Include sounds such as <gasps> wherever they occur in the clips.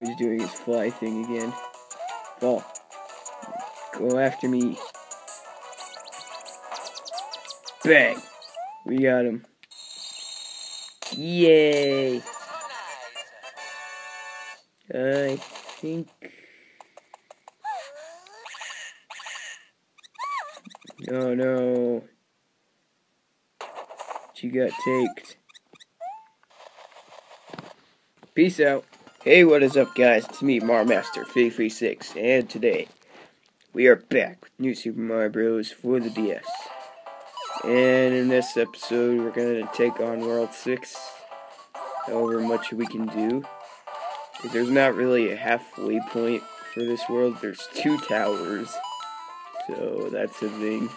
He's doing his fly thing again. Fall. Go after me. Bang! We got him. Yay! I think... Oh no. She got taked. Peace out. Hey, what is up, guys? It's me, Maromaster 336, and today we are back with New Super Mario Bros. for the DS. And in this episode, we're going to take on World 6, however much we can do. There's not really a halfway point for this world, there's two towers, so that's a thing.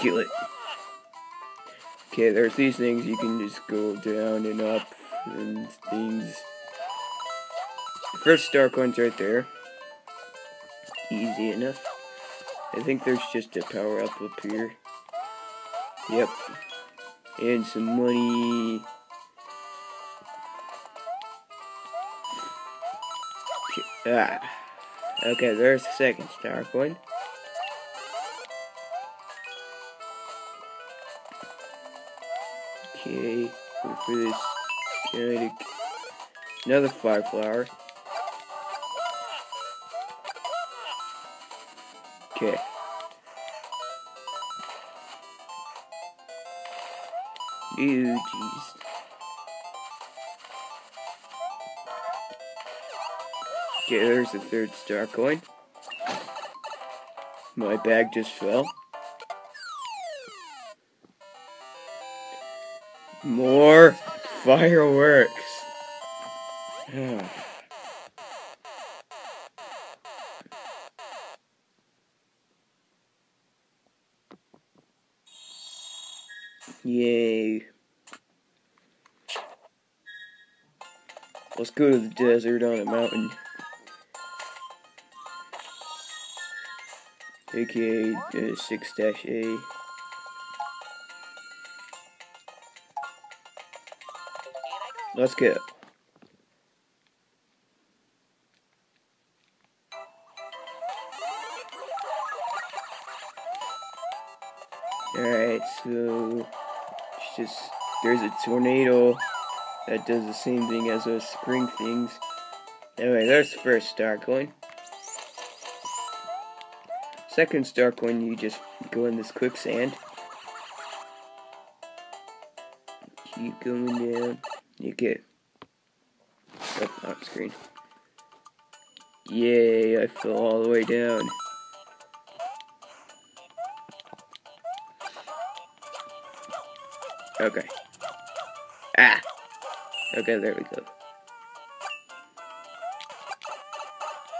Kill it. Okay, there's these things you can just go down and up and things. First star coin's right there. Easy enough. I think there's just a power up up here. Yep. And some money. Ah. Okay, there's the second star coin. Okay, for this. Another fire flower. Okay. Ew, jeez. Okay, there's the third star coin. My bag just fell. More fireworks. <sighs> Let's go to the desert on a mountain. aka uh, 6-A. Let's go. Alright, so just there's a tornado that does the same thing as those spring things. Anyway, there's the first star coin. Second star coin, you just go in this quicksand. Keep going down. You get oh, up on screen. Yay, I fell all the way down. Okay. Okay, there we go.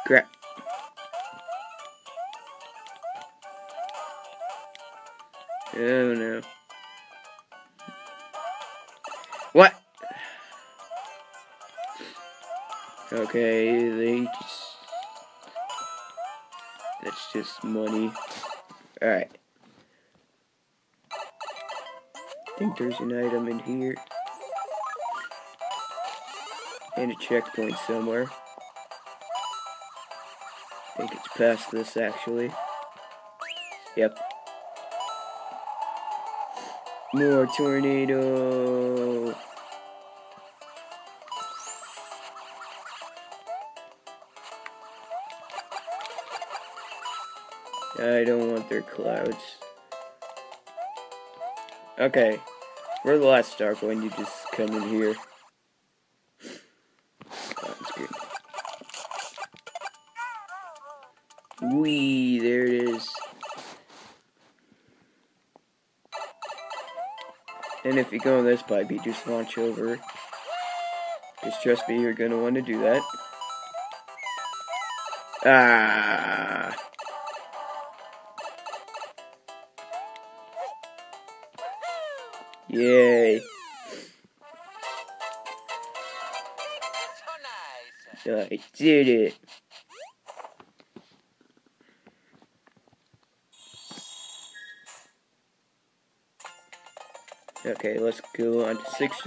Crap. Oh no. What? Okay, they just... That's just money. Alright. I think there's an item in here. And a checkpoint somewhere. I think it's past this, actually. Yep. More tornado! I don't want their clouds. Okay. For the last star coin, you just come in here. Wee, there it is. And if you go on this pipe, you just launch over. Just trust me, you're going to want to do that. Ah. Yay. I did it. Okay, let's go on to 6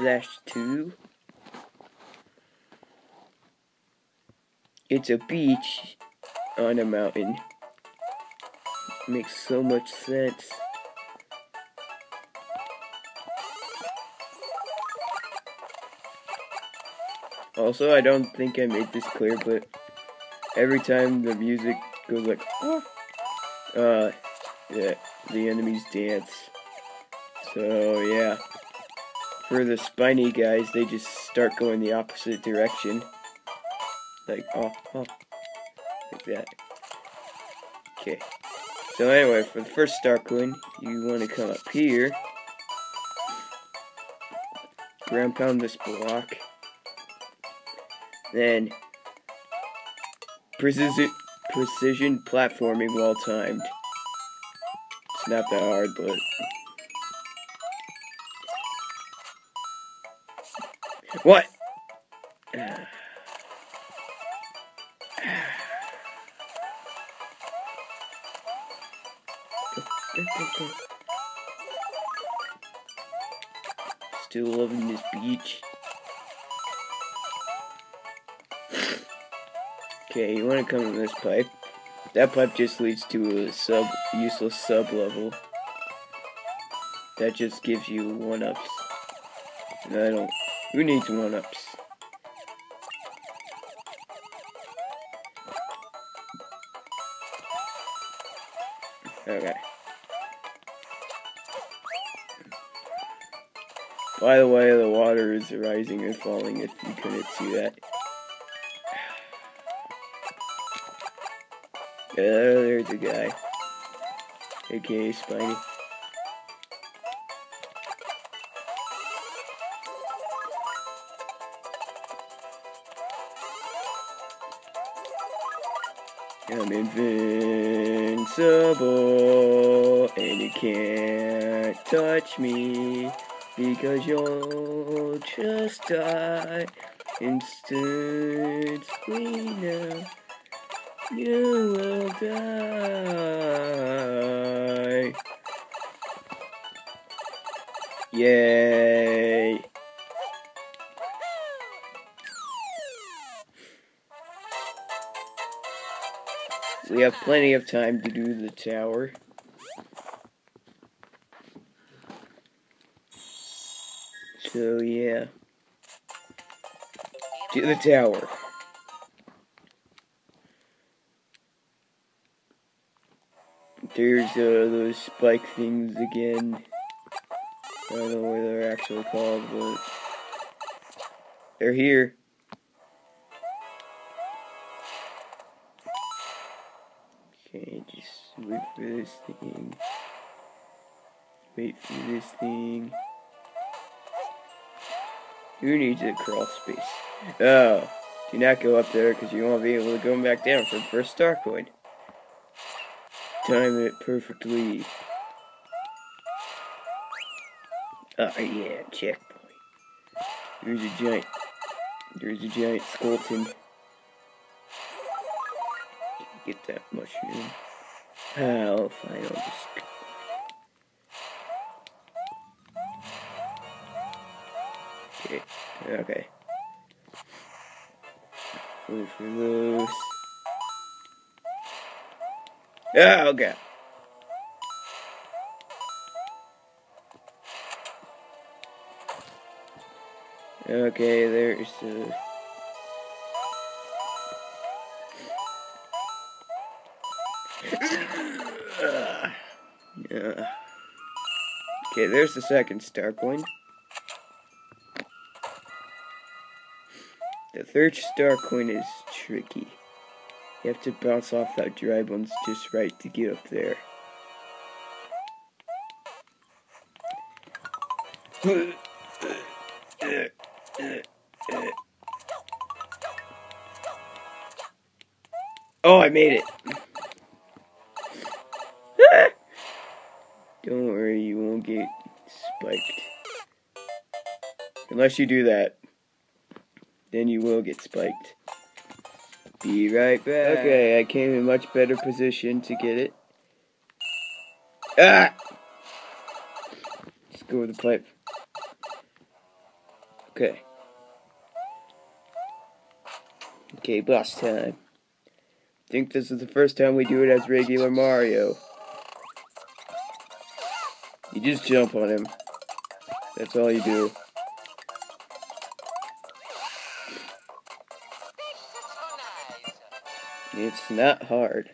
2. it's a beach on a mountain. Makes so much sense. Also, I don't think I made this clear, but every time the music goes like, <gasps> uh, yeah, the enemies dance. So, yeah. For the spiny guys, they just start going the opposite direction. Like, oh, oh, like that. Okay. So anyway, for the first star coin, you want to come up here, ground pound this block, then precision, precision platforming while timed. It's not that hard, but... What? Still loving this beach. Okay, you want to come in this pipe. That pipe just leads to a sub useless sub level. That just gives you one ups. And I don't. Who needs one ups? Okay. By the way, the water is rising and falling if you couldn't see that. Yeah, there's a guy. AKA Spiny. I'm invincible, and you can't touch me, because you'll just die instantly now. You will die. Yay. We have plenty of time to do the tower. So, yeah. To the tower. There's uh, those spike things again. I don't know what they're actually called, but they're here. Okay, just wait for this thing. Wait for this thing. Who needs a crawl space? Oh, do not go up there because you won't be able to go back down for the first star coin. Time it perfectly. Oh yeah, checkpoint. There's a giant, there's a giant skeleton. Get that mushroom. Oh, fine, I'll just... Okay, okay. Wait for. Oh, okay. Okay, there's the... yeah. Okay, there's the second star coin. The third star coin is tricky. You have to bounce off that dry bones just right to get up there. Oh, I made it. Don't won't get spiked. Unless you do that, then you will get spiked. Be right back. Okay, I came in much better position to get it. Ah! Let's go with the pipe. Okay. Okay, boss time. think this is the first time we do it as regular Mario. You just jump on him. That's all you do. It's not hard.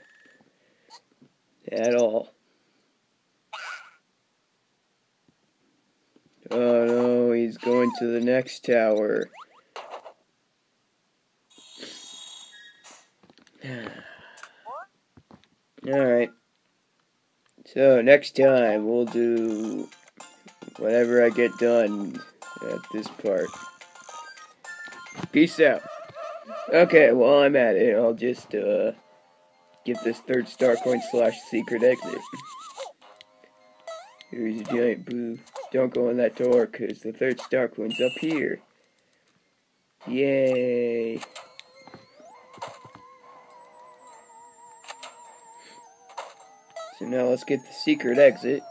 At all. Oh no, he's going to the next tower. <sighs> Alright. So, next time we'll do whatever I get done at this part. Peace out. Okay, while I'm at it, I'll just, uh, get this third star coin slash secret exit. Here's a giant boo. Don't go in that door, cause the third star coin's up here. Yay! Now let's get the secret exit.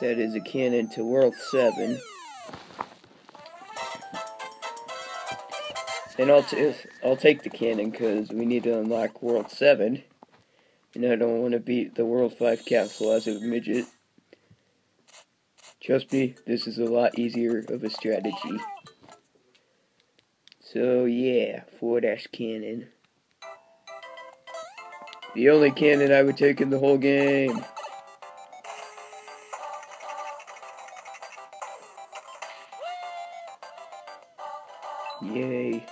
That is a cannon to World 7. And I'll, t I'll take the cannon because we need to unlock World 7. And I don't want to beat the World 5 capsule as a midget. Trust me, this is a lot easier of a strategy. So yeah, 4-dash cannon. The only cannon I would take in the whole game. Yay.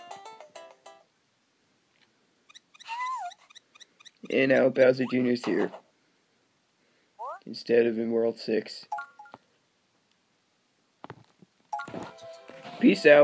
And now Bowser Jr.'s here. Instead of in World 6. Peace out.